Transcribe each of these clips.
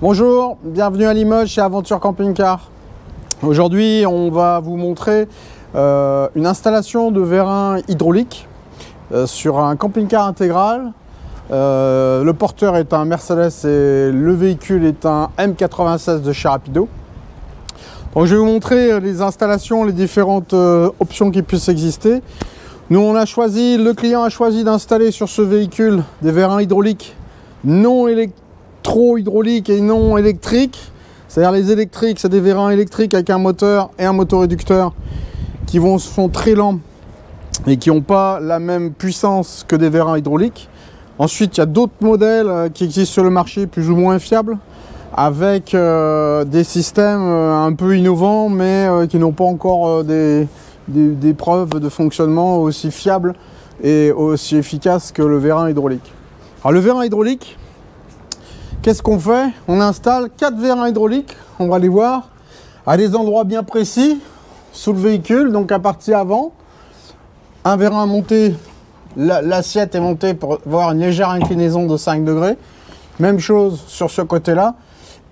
Bonjour, bienvenue à Limoges chez Aventure Camping Car. Aujourd'hui, on va vous montrer euh, une installation de vérin hydraulique euh, sur un camping-car intégral. Euh, le porteur est un Mercedes et le véhicule est un M96 de chez Rapido. Donc, je vais vous montrer les installations, les différentes options qui puissent exister. Nous, on a choisi, le client a choisi d'installer sur ce véhicule des vérins hydrauliques non électro-hydrauliques et non électriques. C'est-à-dire les électriques, c'est des vérins électriques avec un moteur et un motoréducteur qui vont, sont très lents et qui n'ont pas la même puissance que des vérins hydrauliques. Ensuite, il y a d'autres modèles euh, qui existent sur le marché plus ou moins fiables avec euh, des systèmes euh, un peu innovants mais qui n'ont pas encore des, des, preuves de fonctionnement aussi fiables et aussi efficaces que le vérin hydraulique. Alors le vérin hydraulique, qu'est-ce qu'on fait? On installe quatre vérins hydrauliques, on va les voir, à des endroits bien précis, sous le véhicule, donc à partir avant. Un vérin monté, l'assiette est montée pour avoir une légère inclinaison de 5 degrés. Même chose sur ce côté-là.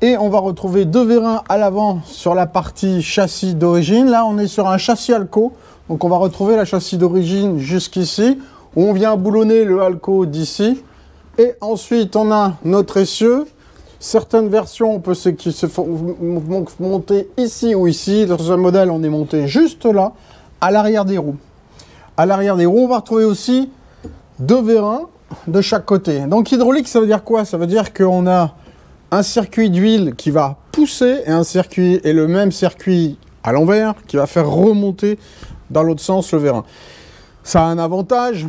Et on va retrouver deux vérins à l'avant sur la partie châssis d'origine. Là, on est sur un châssis Alco. Donc on va retrouver la châssis d'origine jusqu'ici, on vient boulonner le Alco d'ici. Et ensuite, on a notre essieu. Certaines versions, on peut se, qui se monter ici ou ici. Dans ce modèle, on est monté juste là, à l'arrière des roues. À l'arrière des roues, on va retrouver aussi deux vérins de chaque côté. Donc hydraulique, ça veut dire quoi? Ça veut dire qu'on a un circuit d'huile qui va pousser et un circuit et le même circuit à l'envers qui va faire remonter dans l'autre sens le vérin. Ça a un avantage,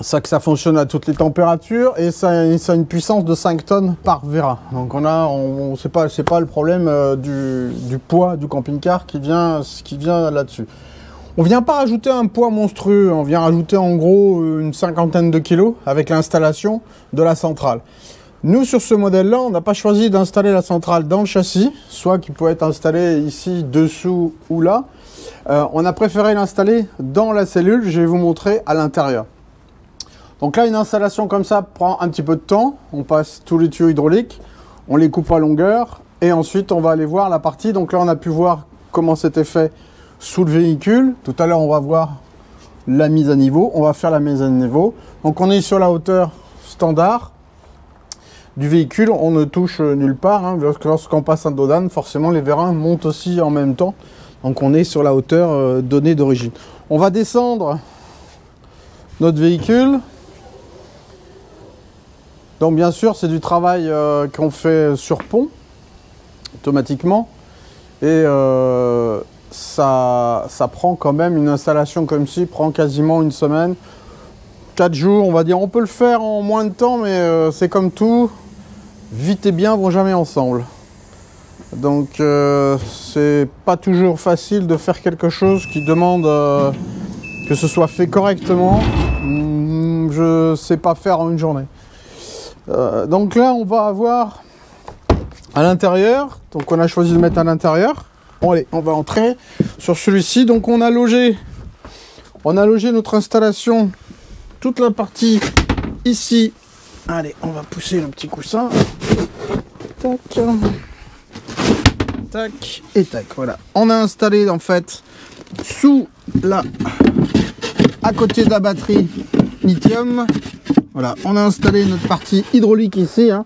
ça ça fonctionne à toutes les températures et ça, a une puissance de 5 tonnes par vérin. Donc on a, on, c'est pas, c'est pas le problème euh, du, poids du camping-car qui vient, qui vient là-dessus. On vient pas rajouter un poids monstrueux, on vient rajouter en gros une cinquantaine de kilos avec l'installation de la centrale. Nous, sur ce modèle-là, on n'a pas choisi d'installer la centrale dans le châssis, soit qui peut être installée ici, dessous ou là. Euh, on a préféré l'installer dans la cellule, je vais vous montrer à l'intérieur. Donc là, une installation comme ça prend un petit peu de temps. On passe tous les tuyaux hydrauliques, on les coupe à longueur, et ensuite on va aller voir la partie. Donc là, on a pu voir comment c'était fait sous le véhicule. Tout à l'heure, on va voir la mise à niveau. On va faire la mise à niveau. Donc on est sur la hauteur standard du véhicule, on ne touche nulle part. Hein. Lorsqu'on passe un dodan, forcément les vérins montent aussi en même temps. Donc on est sur la hauteur euh, donnée d'origine. On va descendre notre véhicule. Donc bien sûr, c'est du travail euh, qu'on fait sur pont, automatiquement. Et euh, ça, prend quand même une installation comme ci, prend quasiment une semaine. 4 jours, on va dire. On peut le faire en moins de temps, mais c'est comme tout vite et bien vont jamais ensemble. Donc euh, c'est pas toujours facile de faire quelque chose qui demande euh, que ce soit fait correctement. Hmm, je sais pas faire en une journée. Euh, donc là on va avoir à l'intérieur, donc on a choisi de mettre à l'intérieur. Bon allez, on va entrer sur celui-ci. Donc on a logé, on a logé notre installation, toute la partie ici Allez, on va pousser le petit coussin. Tac. Tac et tac. Voilà. On a installé en fait sous la à côté de la batterie lithium. Voilà, on a installé notre partie hydraulique ici. Hein.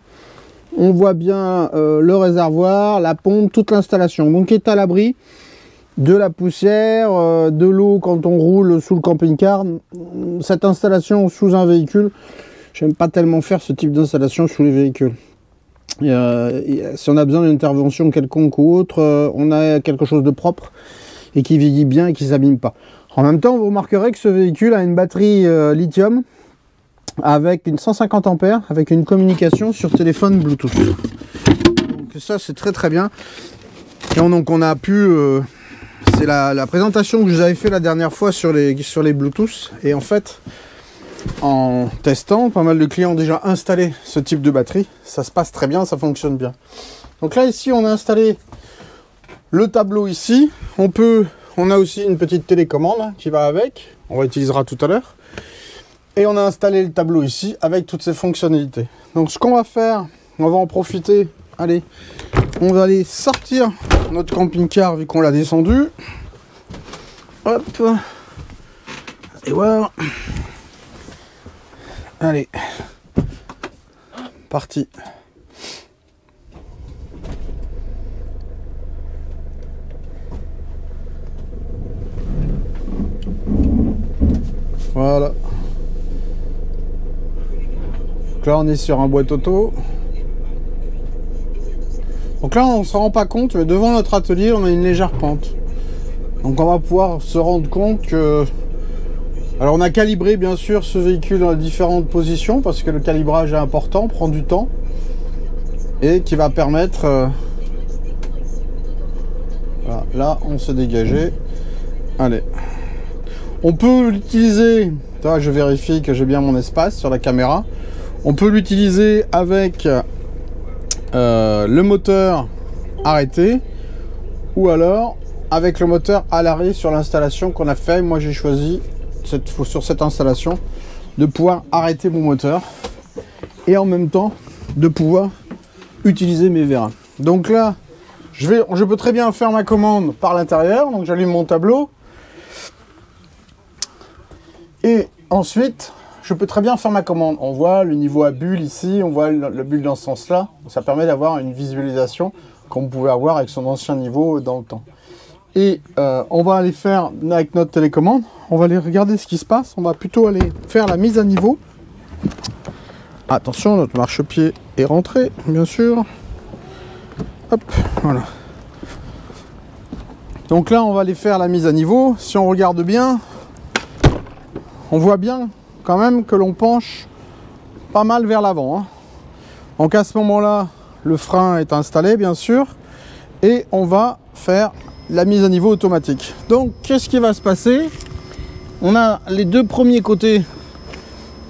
On voit bien euh, le réservoir, la pompe, toute l'installation. Donc est à l'abri de la poussière, euh, de l'eau quand on roule sous le camping-car. Cette installation sous un véhicule, J'aime pas tellement faire ce type d'installation sous les véhicules. si on a besoin d'une intervention quelconque ou autre, euh, on a quelque chose de propre et qui vieillit bien et qui s'abîme pas. En même temps, vous remarquerez que ce véhicule a une batterie euh, lithium avec une 150 ampères avec une communication sur téléphone Bluetooth. Donc ça c'est très très bien. Et donc on a pu euh, c'est la, présentation que je vous avais fait la dernière fois sur les sur les Bluetooth et en fait en testant, pas mal de clients ont déjà installé ce type de batterie. Ça se passe très bien, ça fonctionne bien. Donc là, ici, on a installé le tableau ici. On peut, on a aussi une petite télécommande qui va avec. On l'utilisera tout à l'heure. Et on a installé le tableau ici avec toutes ces fonctionnalités. Donc ce qu'on va faire, on va en profiter Allez, on va aller sortir notre camping-car vu qu'on l'a descendu. Hop. Et voilà. Allez. Parti. Voilà. Là, on est sur un boîte auto. Donc là, on ne se rend pas compte, mais devant notre atelier, on a une légère pente. Donc on va pouvoir se rendre compte que... Alors on a calibré bien sûr ce véhicule dans différentes positions parce que le calibrage est important, prend du temps. Et qui va permettre... Euh, voilà, là, on s'est dégagé. Allez. On peut l'utiliser, je vérifie que j'ai bien mon espace sur la caméra. On peut l'utiliser avec euh, le moteur arrêté ou alors avec le moteur à l'arrêt sur l'installation qu'on a fait. Moi j'ai choisi sur cette installation de pouvoir arrêter mon moteur et en même temps de pouvoir utiliser mes vérins. Donc là, je peux très bien faire ma commande par l'intérieur. Donc j'allume mon tableau. Et ensuite, je peux très bien faire ma commande. On voit le niveau à bulle ici, on voit le, bulle dans ce sens-là. Ça permet d'avoir une visualisation qu'on pouvait avoir avec son ancien niveau dans le temps. Et euh, on va aller faire avec notre télécommande, on va aller regarder ce qui se passe. On va plutôt aller faire la mise à niveau. Attention, notre marchepied est rentré, bien sûr. Hop, voilà. Donc là, on va aller faire la mise à niveau. Si on regarde bien, on voit bien quand même que l'on penche pas mal vers l'avant. Hein. Donc à ce moment-là, le frein est installé bien sûr et on va faire la mise à niveau automatique. Donc qu'est-ce qui va se passer? On a les deux premiers côtés.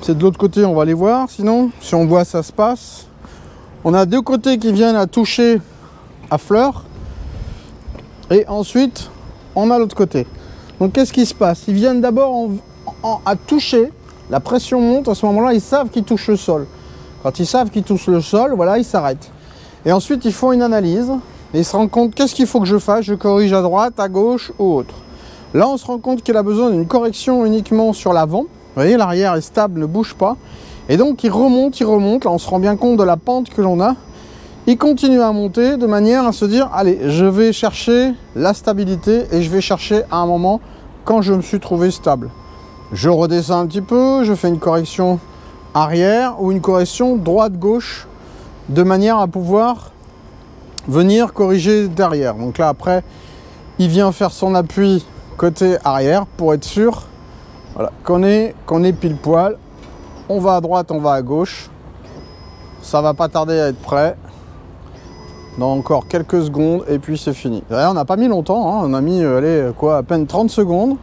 C'est de l'autre côté, on va les voir. Sinon, si on voit ça se passe. On a deux côtés qui viennent à toucher à fleur. Et ensuite, on a l'autre côté. Donc qu'est-ce qui se passe? Ils viennent d'abord à toucher la pression monte, à ce moment-là, ils savent qu'ils touchent le sol. Quand ils savent qu'ils touchent le sol, voilà, ils s'arrêtent. Et ensuite, ils font une analyse et ils se rendent compte qu'est-ce qu'il faut que je fasse, je corrige à droite, à gauche ou autre. Là, on se rend compte qu'il a besoin d'une correction uniquement sur l'avant. Vous voyez, l'arrière est stable, ne bouge pas. Et donc, il remonte, il remonte. Là, on se rend bien compte de la pente que l'on a. Il continue à monter de manière à se dire, allez, je vais chercher la stabilité et je vais chercher à un moment quand je me suis trouvé stable. Je redescends un petit peu, je fais une correction arrière ou une correction droite-gauche de manière à pouvoir venir corriger derrière. Donc là après, il vient faire son appui côté arrière pour être sûr voilà, qu'on est, est pile poil. On va à droite, on va à gauche. Ça va pas tarder à être prêt. Dans encore quelques secondes et puis c'est fini. on n'a pas mis longtemps, hein. on a mis euh, allez, quoi, à peine 30 secondes.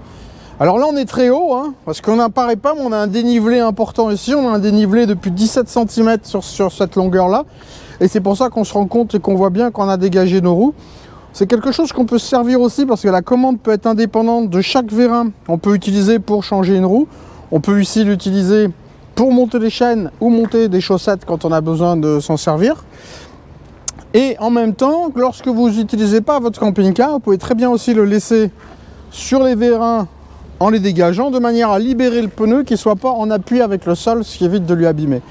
Alors là, on est très haut, hein, parce qu'on n'apparaît pas, mais on a un dénivelé important ici. On a un dénivelé depuis 17 cm sur, sur cette longueur-là. Et c'est pour ça qu'on se rend compte et qu'on voit bien qu'on a dégagé nos roues. C'est quelque chose qu'on peut se servir aussi parce que la commande peut être indépendante de chaque vérin. On peut utiliser pour changer une roue. On peut aussi l'utiliser pour monter des chaînes ou monter des chaussettes quand on a besoin de s'en servir. Et en même temps, lorsque vous n'utilisez pas votre camping-car, vous pouvez très bien aussi le laisser sur les vérins en les dégageant de manière à libérer le pneu qui soit pas en appui avec le sol, ce qui évite de lui abîmer.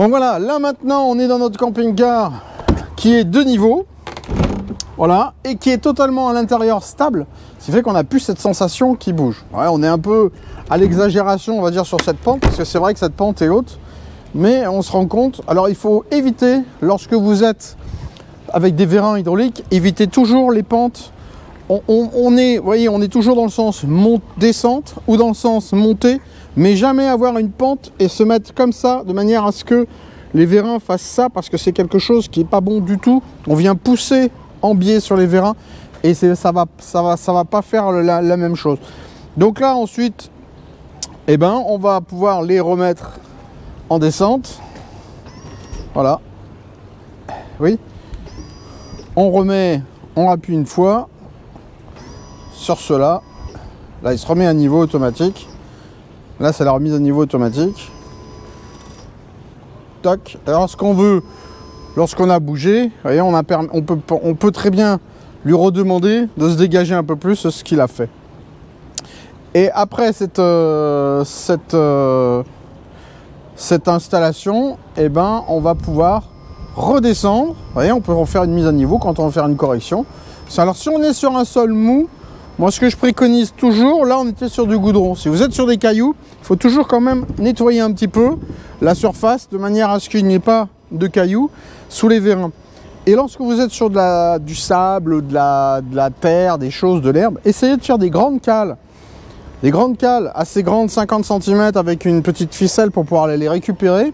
Donc voilà, là maintenant on est dans notre camping-car qui est de niveau, voilà, et qui est totalement à l'intérieur stable, ce qui fait qu'on n'a plus cette sensation qui bouge. on est un peu à l'exagération, on va dire, sur cette pente, parce que c'est vrai que cette pente est haute, mais on se rend compte, alors il faut éviter, lorsque vous êtes avec des vérins hydrauliques, éviter toujours les pentes on, est, voyez, on est toujours dans le sens descente ou dans le sens montée, mais jamais avoir une pente et se mettre comme ça de manière à ce que les vérins fassent ça parce que c'est quelque chose qui n'est pas bon du tout. On vient pousser en biais sur les vérins et ça ça va pas faire la, même chose. Donc là ensuite, eh ben, on va pouvoir les remettre en descente. Voilà. Oui. On remet, on appuie une fois, sur cela. Là, il se remet à niveau automatique. Là, c'est la remise à niveau automatique. Toc. Alors, ce qu'on veut lorsqu'on a bougé, on, peut, très bien lui redemander de se dégager un peu plus ce qu'il a fait. Et après cette, euh, euh, cette installation, eh ben, on va pouvoir redescendre. Voyez, on peut refaire une mise à niveau quand on va faire une correction. Alors si on est sur un sol mou, moi ce que je préconise toujours, là on était sur du goudron. Si vous êtes sur des cailloux, il faut toujours quand même nettoyer un petit peu la surface de manière à ce qu'il n'y ait pas de cailloux sous les vérins. Et lorsque vous êtes sur du sable, de la, de la terre, des choses, de l'herbe, essayez de faire des grandes cales. Des grandes cales assez grandes, 50 cm, avec une petite ficelle pour pouvoir les récupérer,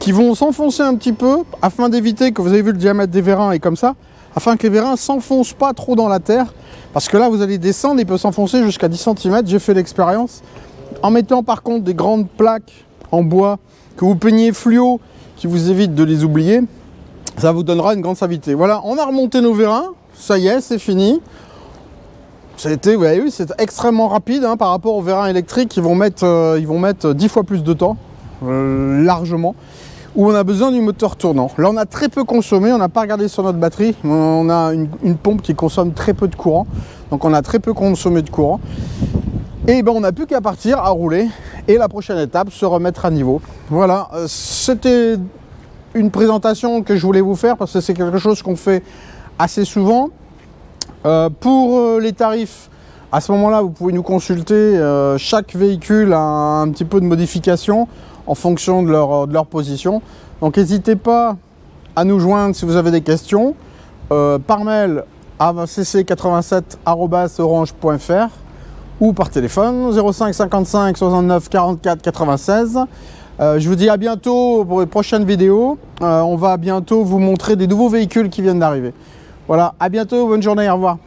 qui vont s'enfoncer un petit peu, afin d'éviter que vous avez vu le diamètre des vérins et comme ça, afin que les vérins s'enfoncent pas trop dans la terre, parce que là vous allez descendre, il peut s'enfoncer jusqu'à 10 cm, j'ai fait l'expérience. En mettant par contre des grandes plaques en bois, que vous peignez fluo, qui vous évite de les oublier, ça vous donnera une grande stabilité. Voilà, on a remonté nos vérins, ça y est, c'est fini. C'était, vous avez c'est extrêmement rapide hein, par rapport aux vérins électriques qui vont mettre, euh, ils vont mettre 10 fois plus de temps, euh, largement, où on a besoin du moteur tournant. Là, on a très peu consommé, on n'a pas regardé sur notre batterie, on a une, pompe qui consomme très peu de courant, donc on a très peu consommé de courant. Et ben, on n'a plus qu'à partir à rouler, et la prochaine étape, se remettre à niveau. Voilà, euh, c'était une présentation que je voulais vous faire parce que c'est quelque chose qu'on fait assez souvent. Euh, pour euh, les tarifs, à ce moment-là, vous pouvez nous consulter. Chaque véhicule a un, petit peu de modification en fonction de leur, de leur position. Donc n'hésitez pas à nous joindre si vous avez des questions. par mail à cc87.orange.fr ou par téléphone 05 55 69 44 96. Euh, je vous dis à bientôt pour les prochaines vidéos. Euh, on va bientôt vous montrer des nouveaux véhicules qui viennent d'arriver. Voilà, à bientôt, bonne journée, au revoir.